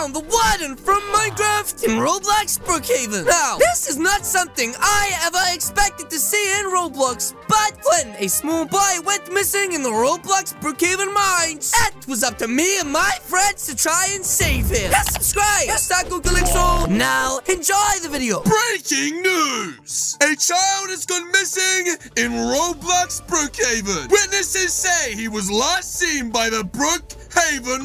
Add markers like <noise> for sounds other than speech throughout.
found the warden from Minecraft in Roblox Brookhaven. Now, this is not something I ever expected to see in Roblox, but when a small boy went missing in the Roblox Brookhaven mines, it was up to me and my friends to try and save him. Hit subscribe, hashtag Go Calixo. Now, enjoy the video. Breaking news! A child has gone missing in Roblox Brookhaven. Witnesses say he was last seen by the Brookhaven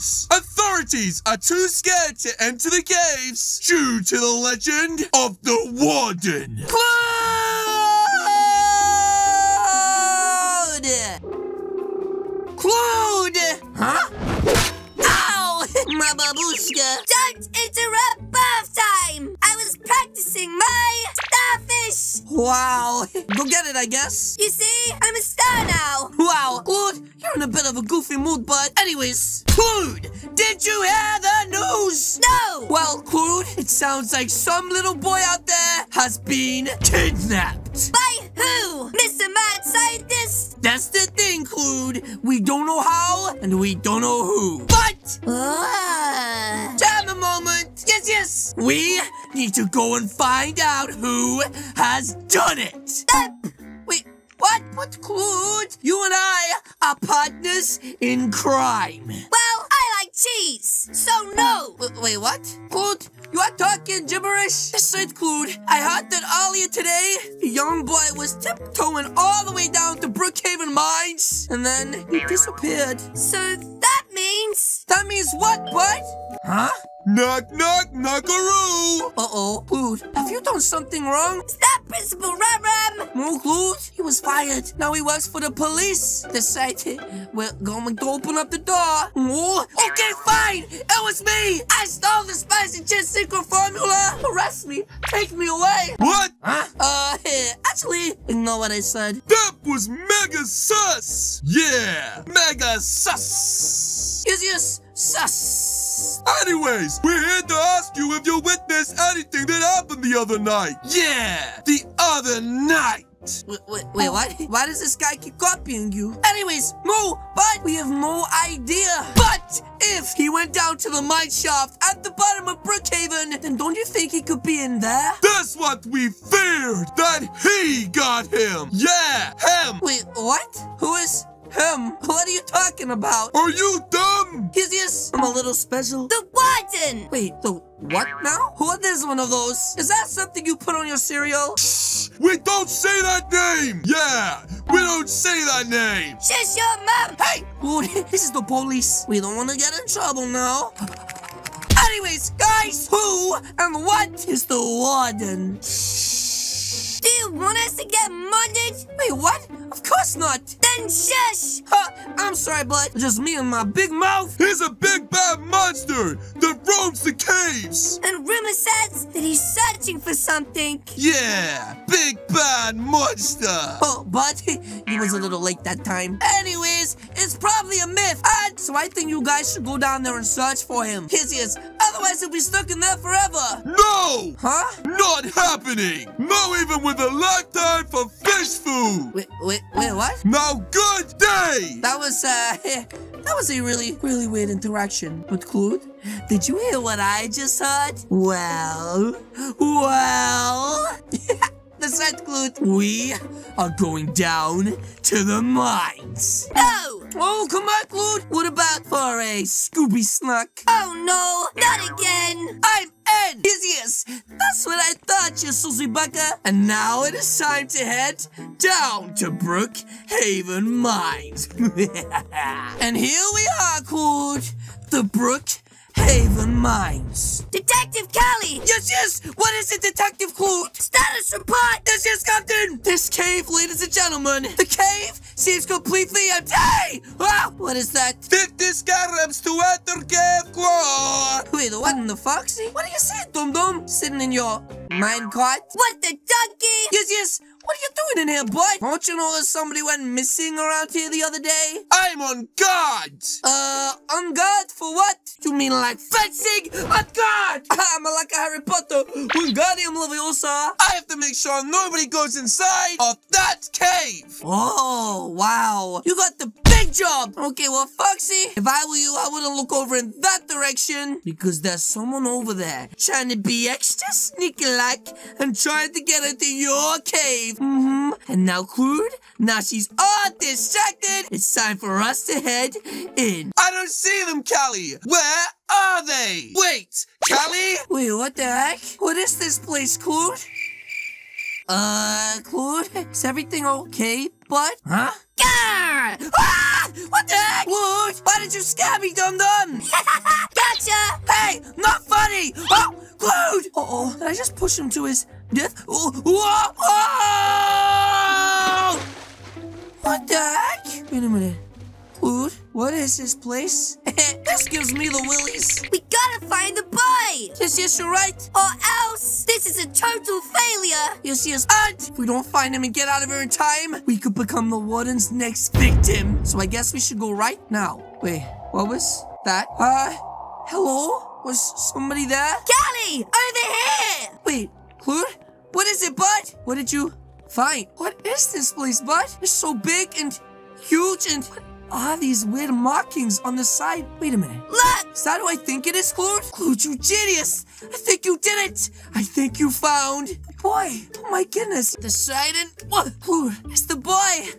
mines. Authorities are too scared to enter the caves due to the legend of the Warden. Claude! Claude! Huh? Ow! <laughs> My babushka! Don't interrupt bath time! I was practicing my starfish! Wow! Go get it, I guess. You see, I'm a star now! Wow, Claude, you're in a bit of a goofy mood, but anyways, Claude, did you hear the news? No! Well, Claude, it sounds like some little boy out there has been kidnapped. By who? Mr. Mad Scientist? That's the thing, Claude. We don't know how, and we don't know who. But Ah. Time a moment. Yes, yes. We need to go and find out who has done it. Wait, what? Claude? You and I are partners in crime. Well, I like cheese, so no! Wait, wait, what? Claude, you are talking gibberish? Listen, Claude, I heard that earlier today, the young boy was tiptoeing all the way down to Brookhaven Mines, and then he disappeared. So that means. That what, bud? Huh? Knock, knock, knockaroo! Uh-oh. Claude, have you done something wrong? Is that Principal Ram Ram? No, Claude. He was fired. Now he works for the police. Decided we're going to open up the door. Oh, okay, fine. It was me. I stole the spicy chip secret formula. Arrest me. Take me away. What? Huh? Uh, <laughs> actually, ignore what I said. That was mega sus! Yeah, mega sus! Yes, yes, sus. Anyways, we're here to ask you if you witnessed anything that happened the other night. Yeah, the other night. Wait, wait, wait, what? <laughs> Why does this guy keep copying you? Anyways, no, but we have no idea. But if he went down to the mine shaft at the bottom of Brookhaven, then don't you think he could be in there? That's what we feared, that he got him. Yeah, him. Wait, what? Who is him? What talking about? Are you dumb? Is this I'm a little special? The Warden! Wait, the what now? What is one of those? Is that something you put on your cereal? Shh, We don't say that name. Yeah, we don't say that name. Shush your mom! Hey! Dude, <laughs> this is the police. We don't want to get in trouble now. Anyways, guys, who and what is the warden? Do you want us to get mudded? Wait, what? Of course not. Then shush! Huh, I'm sorry, bud. Just me and my big mouth. He's a big bad monster that roams the caves. And rumor says that he's searching for something. Yeah, big bad monster. Oh, but he was a little late that time. Anyways, it's probably a myth. And so I think you guys should go down there and search for him. Yes, yes. Otherwise, he'll be stuck in there forever. No, Huh? not happening. No, even with a lifetime for fish food. Wait, wait, wait, what? Now, good day. That was, uh, <laughs> that was a really, really weird interaction. But Claude, did you hear what I just heard? Well, well. That's right, Claude. We are going down to the mines. No! Oh, come on, Claude. What about for a Scooby snack? Oh no, not again! I'm Ed. That's what I thought, you Susie Bucker. And now it is time to head down to Brookhaven Mines. <laughs> and here we are, Claude. The Brookhaven Mines. Detective Kelly! Yes, yes. What is it, Detective Claude? Status report! Yes, yes, Captain. This cave, ladies and gentlemen. The cave seems completely empty. Wow, what is that? 50 scarabs to enter cave claw. Wait, what in the foxy? What do you say, Dum Dum? Sitting in your mine cart? What the donkey? Yes, yes. What are you doing in here, boy? Don't you know that somebody went missing around here the other day? I'm on guard! Uh, on guard for what? You mean like fencing? On guard! <laughs> I'm like a Harry Potter. Wingardium Leviosa. I have to make sure nobody goes inside of that cave! Oh, wow. You got the big job. Okay, well, Foxy, if I were you, I wouldn't look over in that direction because there's someone over there trying to be extra sneaky like and trying to get into your cave. Mm-hmm. And now, Clued, now she's all distracted. It's time for us to head in. I don't see them, Callie! Where are they? Wait, Callie? Wait, what the heck? What is this place, Clued? Uh, Clued, is everything okay, bud? Huh? Gah! Ah! What the heck? Clued, why did you scare me, dum-dum? <laughs> Gotcha! Hey, not funny! Oh, Clued! Uh-oh, did I just push him to his whoa, oh! What the heck? Wait a minute. Clued, what is this place? <laughs> this gives me the willies. We gotta find the boy! Yes, yes, you're right. Or else, this is a total failure! Yes, yes. And if we don't find him and get out of here in time, we could become the warden's next victim. So I guess we should go right now. Wait, what was that? Uh, hello? Was somebody there? Callie! Over here! Wait, Clued? What is it, bud? What did you find? What is this place, bud? It's so big and huge and are these weird markings on the side? Wait a minute. Look! Is that who I think it is, Clued? Clued, you genius! I think you did it! I think you found... Boy, oh my goodness. The Trident? What? Clued, it's the boy!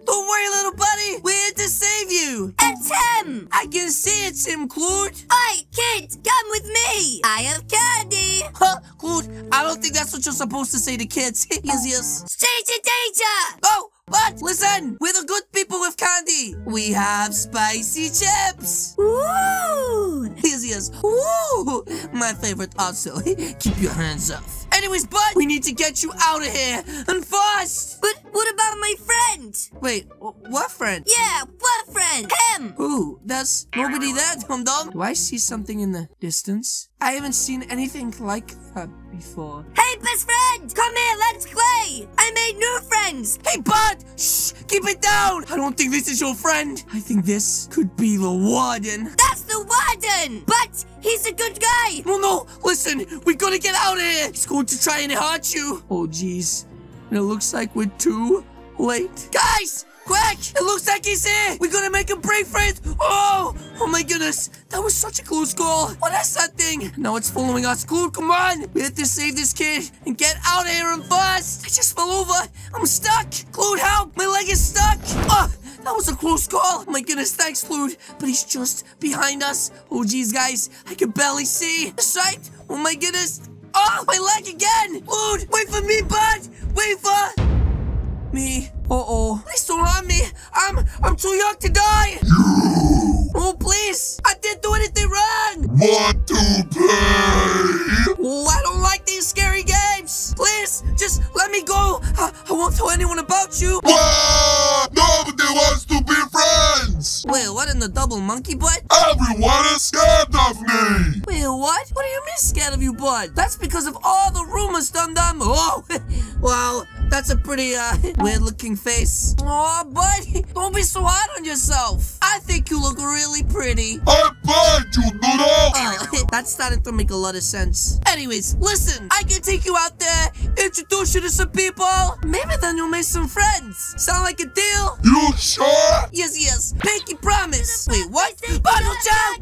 Don't worry, little buddy! We're here to save you! It's him! I can see it's him, Clued! Oi, kid, come with me! I have candy! Huh? Clued, I don't think that's what you're supposed to say to kids. <laughs> yes, yes. Stranger danger! Oh, but listen, we're the good people with candy. We have spicy chips. Ooh! Yes, yes. Ooh, my favorite also. <laughs> Keep your hands off. Anyways, bud, we need to get you out of here and fast. But what about my friend? Wait, what friend? Yeah, what friend? Him! Ooh, there's nobody there, Dum Dum. Do I see something in the distance? I haven't seen anything like that before. Hey, best friend! Come here, let's play! I made new friends! Hey, bud! Shh! Keep it down! I don't think this is your friend. I think this could be the warden. That's the warden! But he's a good guy! No, no! Listen! We gotta get out of here! He's going to try and hurt you! Oh, jeez. And it looks like we're too late. Guys! Quick! It looks like he's here! We gotta make him break for it! Oh! Oh my goodness! That was such a close call! Oh, what is that thing? Now it's following us. Clue, come on! We have to save this kid and get out of here and fast! I just fell over! I'm stuck! Clue, help! My leg is stuck! Oh! That was a close call. Oh my goodness, thanks, Clued. But he's just behind us. Oh, geez, guys. I can barely see. Sight. Oh my goodness. Oh, my leg again. Clued, wait for me, bud. Wait for me. Uh-oh. Please don't harm me. I'm, I'm too young to die. You. Oh, please. I didn't do anything wrong. Want to play? Oh, I don't like these scary games. Please, just let me go. I, I won't tell anyone about you. What? Nobody wants to be friends! Wait, what in the double monkey butt? Everyone is scared of me! Wait, what? What do you mean scared of you, bud? That's because of all the rumors, Dum Dum. Oh, <laughs> wow, that's a pretty uh, <laughs> weird-looking face. Oh, buddy, don't be so hard on yourself. I think you look really pretty. I'm bet you not! Oh, <laughs> that's starting to make a lot of sense. Anyways, listen, I can take you out there, introduce you to some people. Maybe then you'll make some friends. Sound like a deal? You sure? Yes, yes. Pinky promise. Wait, what? Watch out!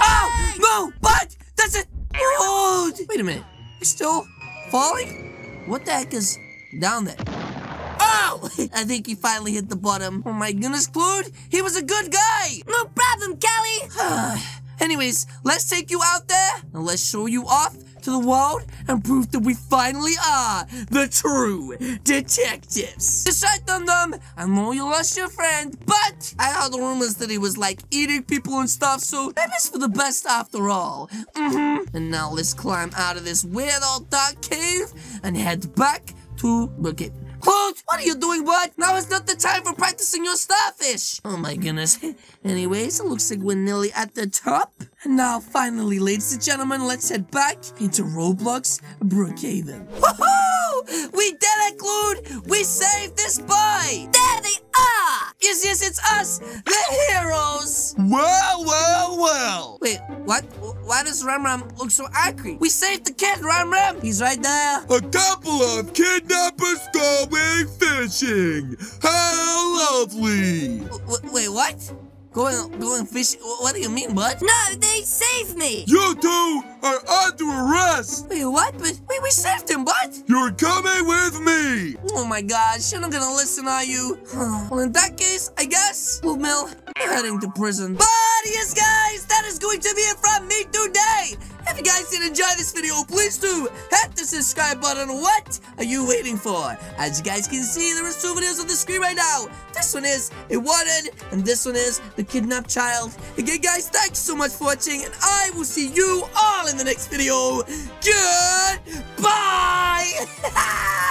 Oh, no, Bud, that's it. Oh, wait a minute. You're still falling? What the heck is down there? Oh, <laughs> I think he finally hit the bottom. Oh my goodness, Clued, he was a good guy. No problem, Callie! <sighs> Anyways, let's take you out there and let's show you off to the world and prove that we finally are the true detectives. Right, Dum Dum. I know you lost your friend, but I heard rumors that he was like eating people and stuff, so maybe it's for the best after all. Mm-hmm. And now let's climb out of this weird old dark cave and head back to Brookhaven. Claude, what are you doing, bud? Now is not the time for practicing your starfish. Oh my goodness. <laughs> Anyways, it looks like we're nearly at the top. And now, finally, ladies and gentlemen, let's head back into Roblox Brookhaven. Woohoo! We did it, Glued! We saved this boy! There they are! Yes, yes, it's us, the heroes! Well, well, well. Wait, what? Why does Ram Ram look so angry? We saved the kid, Ram Ram! He's right there! A couple of kidnappers going fishing. How lovely. W- w- wait, what? Going, going fishing? Wh- What do you mean, bud? No, they saved me! You two are under arrest. Wait, what? But we, we saved him, bud! You're coming with me. Oh my gosh, you're not gonna listen, are you? <sighs> well, in that case, I guess, Blue Mill, we're heading to prison. But yes, guys, that is going to be it from me today. If you guys did enjoy this video, please do hit the subscribe button. What are you waiting for? As you guys can see, there are two videos on the screen right now. This one is a wanted, and this one is the kidnapped child. Again, guys, thanks so much for watching, and I will see you all in the next video. Goodbye! <laughs>